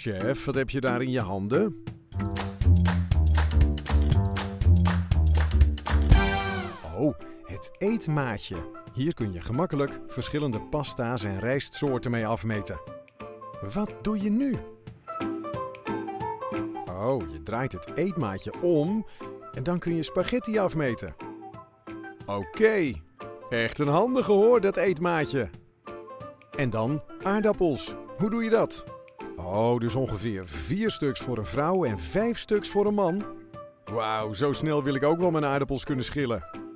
Chef, wat heb je daar in je handen? Oh, het eetmaatje. Hier kun je gemakkelijk verschillende pasta's en rijstsoorten mee afmeten. Wat doe je nu? Oh, je draait het eetmaatje om en dan kun je spaghetti afmeten. Oké, echt een handige hoor, dat eetmaatje. En dan aardappels. Hoe doe je dat? Oh, dus ongeveer vier stuks voor een vrouw en vijf stuks voor een man. Wauw, zo snel wil ik ook wel mijn aardappels kunnen schillen.